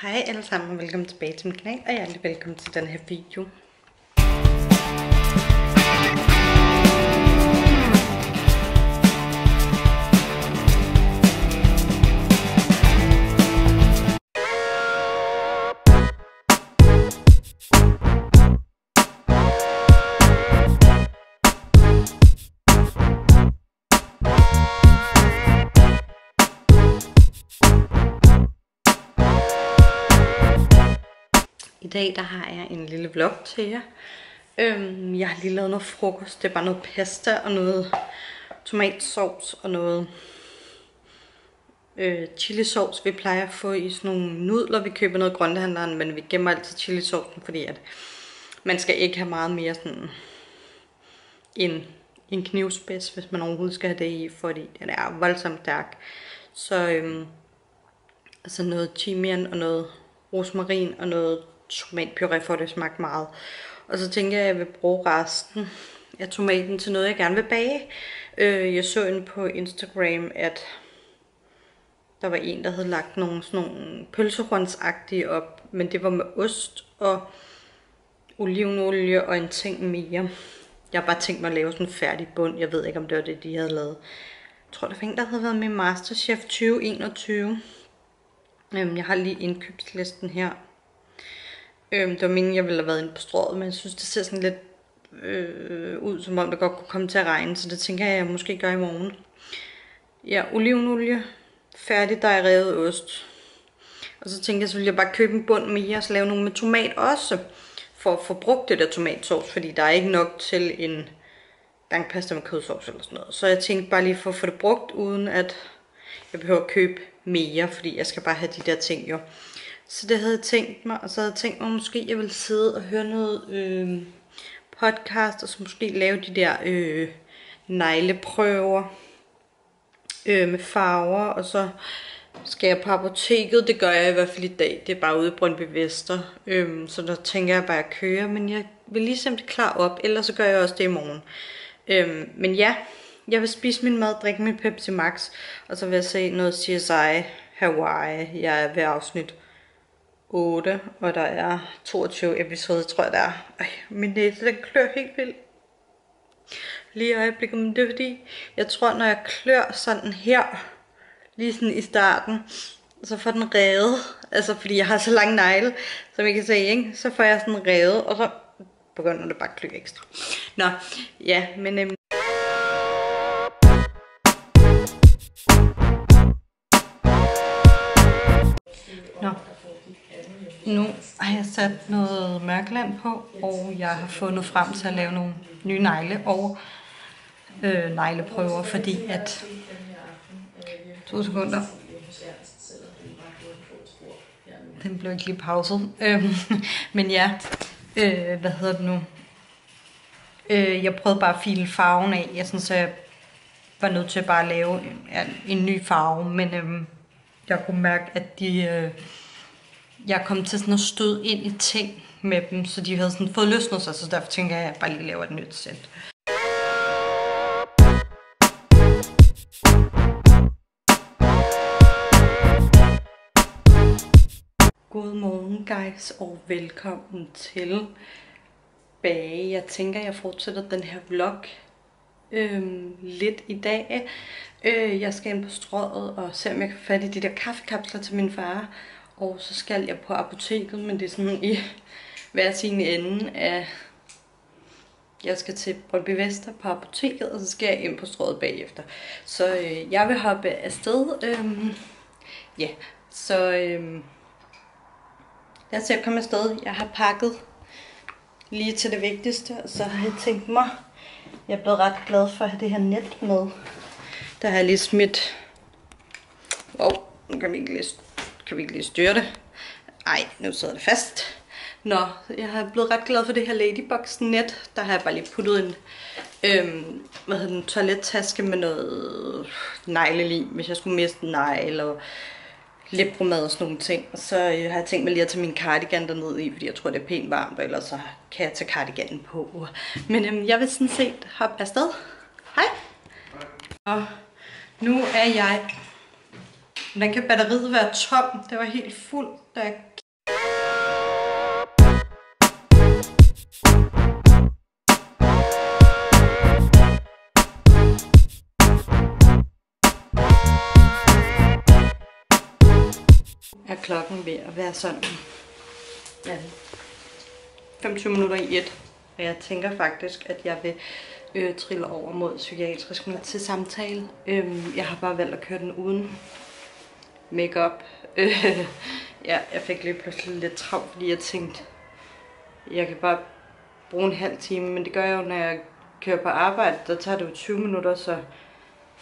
Hej alle sammen og velkommen tilbage til min kanal, og hjertelig velkommen til den her video. Dag der har jeg en lille vlog til jer. Øhm, jeg har lige lavet noget frokost. Det er bare noget pasta og noget tomatsovs og noget øh, chilisovs. Vi plejer at få i sådan nogle nudler. Vi køber noget grønthandleren, men vi gemmer altid chilisovsen, fordi at man skal ikke have meget mere sådan en, en knivspids, hvis man overhovedet skal have det i, fordi den er voldsomt stærk. Så øhm, altså noget timian og noget rosmarin og noget tomatpuré for det smagte meget. Og så tænker jeg, at jeg vil bruge resten af tomaten til noget, jeg gerne vil bage. Øh, jeg så en på Instagram, at der var en, der havde lagt nogle, sådan nogle pølserundsagtige op, men det var med ost og olivenolie og en ting mere. Jeg har bare tænkt mig at lave sådan en færdig bund. Jeg ved ikke, om det var det, de havde lavet. Jeg tror, der var en, der havde været med Masterchef 2021. Øhm, jeg har lige indkøbslisten her. Øhm, det var meningen, jeg ville have været inde på strået, men jeg synes, det ser sådan lidt øh, ud, som om det godt kunne komme til at regne, så det tænker jeg, jeg måske gør i morgen. Ja, olivenolie, færdig, der revet ost. Og så tænker jeg, så vil jeg bare købe en bund mere, og så lave nogle med tomat også, for at få brugt det der tomatsovs, fordi der er ikke nok til en pasta med kødsovs eller sådan noget. Så jeg tænkte bare lige for at få det brugt, uden at jeg behøver at købe mere, fordi jeg skal bare have de der ting jo. Så det havde jeg tænkt mig, og så havde jeg tænkt mig, at måske jeg ville sidde og høre noget øh, podcast, og så måske lave de der øh, negleprøver øh, med farver, og så skal jeg på apoteket, det gør jeg i hvert fald i dag, det er bare ude i Brøndby Vester, øh, så der tænker jeg bare at køre, men jeg vil lige simpelthen klar op, ellers så gør jeg også det i morgen. Øh, men ja, jeg vil spise min mad, drikke min Pepsi Max, og så vil jeg se noget CSI Hawaii. Jeg er ved afsnit. 8, og der er 22 episoder, tror jeg der er. Ej, min næse, den klør helt vildt. Lige i øjeblikket, men det er fordi, jeg tror, når jeg klør sådan her, lige sådan i starten, så får den revet, altså fordi jeg har så lang negle, som I kan se, ikke? så får jeg sådan revet, og så begynder det bare at klø ekstra. Nå, ja, men øhm, Nu har jeg sat noget mørkland på, og jeg har fundet frem til at lave nogle nye negle og øh, negleprøver, fordi at... To sekunder. Den blev ikke lige pauset. Øhm, men ja, øh, hvad hedder det nu? Øh, jeg prøvede bare at file farven af. Jeg synes, jeg var nødt til at bare lave en, en ny farve, men øhm, jeg kunne mærke, at de... Øh, jeg kom til sådan at støde ind i ting med dem, så de havde sådan fået løsnet sig, så derfor tænker jeg, at jeg bare lige laver et nyt sæt. Godmorgen guys, og velkommen til bage. Jeg tænker, jeg fortsætter den her vlog øhm, lidt i dag. Øh, jeg skal ind på strået og se, om jeg kan få fat i de der kaffekapsler til min far. Og så skal jeg på apoteket, men det er sådan i hver sin ende af... Jeg skal til Brøndby Vester på apoteket, og så skal jeg ind på strået bagefter. Så øh, jeg vil hoppe afsted. Øhm, ja, så øh, lad os se at komme afsted. Jeg har pakket lige til det vigtigste, og så har jeg tænkt mig, jeg er blevet ret glad for at have det her net med. Der har jeg lige smidt... Wow, nu kan vi ikke lige kan vi ikke lige styre det? Ej, nu sidder det fast. Nå, jeg har blevet ret glad for det her Ladybox net. Der har jeg bare lige puttet en øhm, hvad hedder den, toilettaske med noget neglelim, hvis jeg skulle miste negle negl og læbromad og sådan nogle ting. Og så øh, har jeg tænkt mig lige at tage min cardigan derned i, fordi jeg tror, det er pænt varmt, og ellers så kan jeg tage cardiganen på. Men øhm, jeg vil sådan set hoppe afsted. Hej! Og nu er jeg Hvordan kan batteriet være tom? Det var helt fuldt, da jeg er klokken ved at være sådan ja, 25 minutter i et. Og jeg tænker faktisk, at jeg vil øh, trille over mod psykiatrisk til samtale. Øhm, jeg har bare valgt at køre den uden makeup. Øh, ja, jeg fik lige pludselig lidt travlt, fordi jeg tænkte, jeg kan bare bruge en halv time, men det gør jeg jo, når jeg kører på arbejde, der tager det jo 20 minutter, så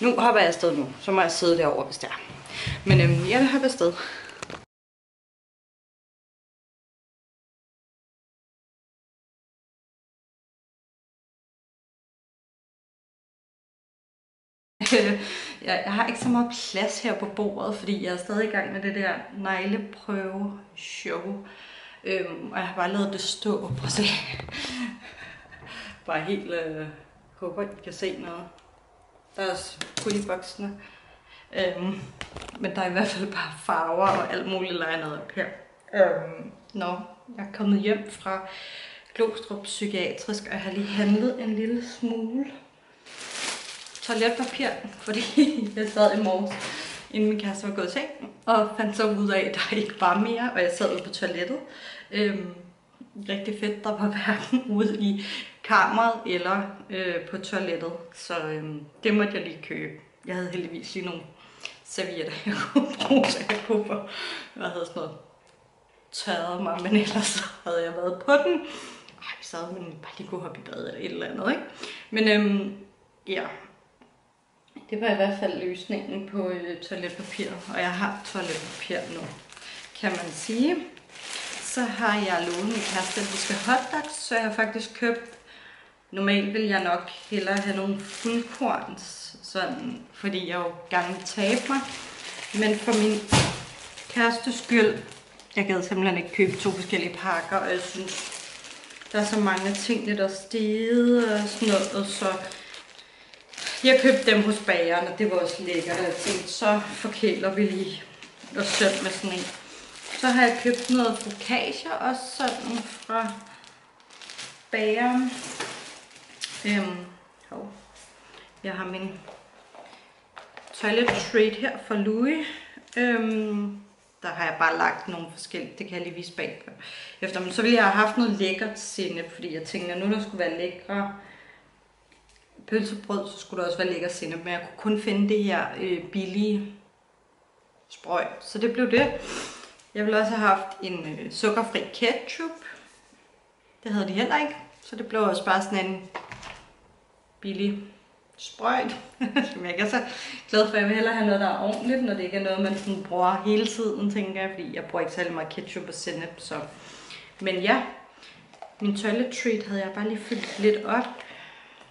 nu hopper jeg afsted nu. Så må jeg sidde derovre, hvis det er. Men øhm, jeg vil hoppe afsted. Jeg, jeg har ikke så meget plads her på bordet, fordi jeg er stadig i gang med det der negleprøve show. Øhm, og jeg har bare lavet det stå. Prøv at se. bare helt... Øh, håber, I kan se noget. Der er også goodieboksene. Øhm, men der er i hvert fald bare farver og alt muligt legnet op her. Øhm, nå, jeg er kommet hjem fra Glostrup Psykiatrisk, og jeg har lige handlet en lille smule toiletpapir, fordi jeg sad i morges, inden min kæreste var gået i seng, og fandt så ud af, at der ikke var mere, og jeg sad ude på toilettet. Øhm, rigtig fedt, der var hverken ude i kammeret eller øh, på toilettet, så øhm, det måtte jeg lige købe. Jeg havde heldigvis lige nogle servietter, jeg kunne bruge, så jeg kunne få, hvad hedder sådan noget, tørret mig, men ellers havde jeg været på den. Ej, så havde man bare lige kunne hoppe i bad eller et eller andet, ikke? Men øhm, ja, det var i hvert fald løsningen på øh, toiletpapir, og jeg har toiletpapir nu, kan man sige. Så har jeg lovet min kæreste, at vi skal hotdogs, så jeg har faktisk købt, normalt vil jeg nok hellere have nogle fuldkorns, sådan, fordi jeg jo gerne vil tabe mig. Men for min kæreste skyld, jeg gad simpelthen ikke købe to forskellige pakker, og jeg synes, der er så mange ting, der er steget og sådan noget, så jeg købte dem hos bageren, og det var også lækkert. Jeg tænkte, så forkæler vi lige og selv med sådan en. Så har jeg købt noget focaccia, også sådan fra bageren. Øhm, hov. Jeg har min toilet treat her fra Louis. Øhm, der har jeg bare lagt nogle forskellige, det kan jeg lige vise bagpå. efter. Men så ville jeg have haft noget lækkert sinde, fordi jeg tænkte, at nu der skulle være lækre pølsebrød, så skulle der også være lækker sennep, men jeg kunne kun finde det her øh, billige sprøj. Så det blev det. Jeg ville også have haft en øh, sukkerfri ketchup. Det havde de heller ikke. Så det blev også bare sådan en billig sprøjt, som jeg ikke er så glad for. Jeg vil hellere have noget, der er ordentligt, når det ikke er noget, man sådan bruger hele tiden, tænker jeg, fordi jeg bruger ikke særlig meget ketchup og sennep. Så. Men ja, min toilet treat havde jeg bare lige fyldt lidt op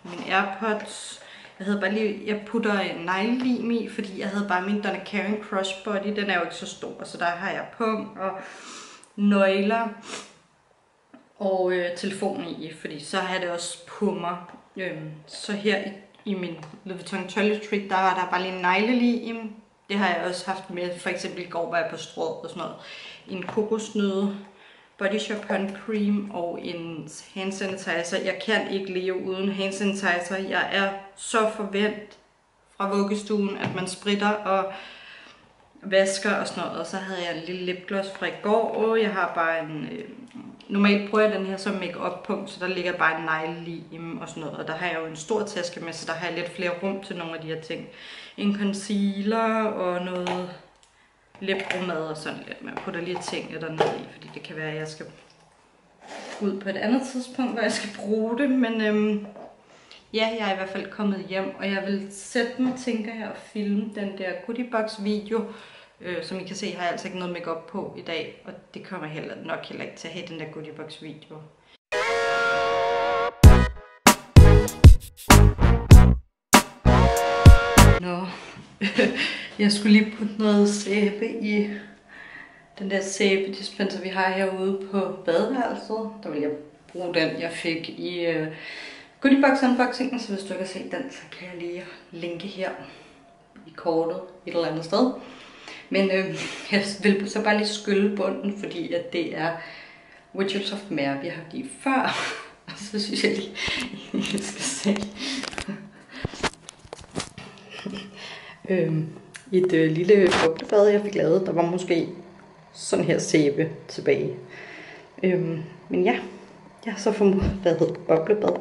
min Airpods. Jeg havde bare lige, jeg putter en neglelim i, fordi jeg havde bare min Donna Karan Crossbody. Den er jo ikke så stor, så der har jeg pung og nøgler og øh, telefonen i, fordi så har jeg det også på mig. Øhm, så her i, i min Louis Vuitton Toiletry, der var der bare lige en neglelim. Det har jeg også haft med, for eksempel i går var jeg på strået og sådan noget. En kokosnøde Body shampoo Cream og en hand sanitizer. Jeg kan ikke leve uden hand sanitizer. Jeg er så forvent fra vuggestuen, at man spritter og vasker og sådan noget. Og så havde jeg en lille lipgloss fra i går, og jeg har bare en... Øh, normalt bruger jeg den her som make-up punkt, så der ligger bare en neglelim og sådan noget. Og der har jeg jo en stor taske med, så der har jeg lidt flere rum til nogle af de her ting. En concealer og noget læbromad og sådan lidt. Man putter lige ting dernede i, fordi det kan være, at jeg skal ud på et andet tidspunkt, hvor jeg skal bruge det. Men øhm, ja, jeg er i hvert fald kommet hjem, og jeg vil sætte mig, tænker jeg, og filme den der goodiebox video. Øh, som I kan se, har jeg altså ikke noget makeup på i dag, og det kommer heller, nok heller ikke til at have den der goodiebox video. Nå, Jeg skulle lige putte noget sæbe i den der sæbedispenser, vi har herude på badeværelset. Der vil jeg bruge den, jeg fik i øh, uh, Goodiebox unboxingen, så hvis du ikke har set den, så kan jeg lige linke her i kortet et eller andet sted. Men øh, jeg vil så bare lige skylle bunden, fordi at det er Witches of Mare, vi har haft i før. Og så synes jeg lige, jeg skal se øhm, et øh, lille bubbebad, jeg fik lavet. Der var måske sådan her sæbe tilbage. Øh, men ja, jeg har så formået, hvad hedder boblebad.